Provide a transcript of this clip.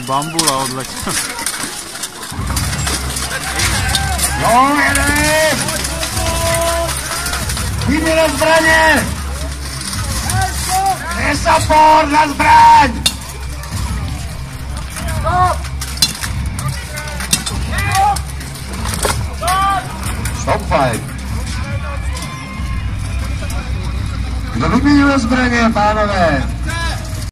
bambula odletěl. Jo, jedeš! na zbraně! Nesapor na zbraň! Stop Stop. fight! Kdo vyměnil zbraně, pánové?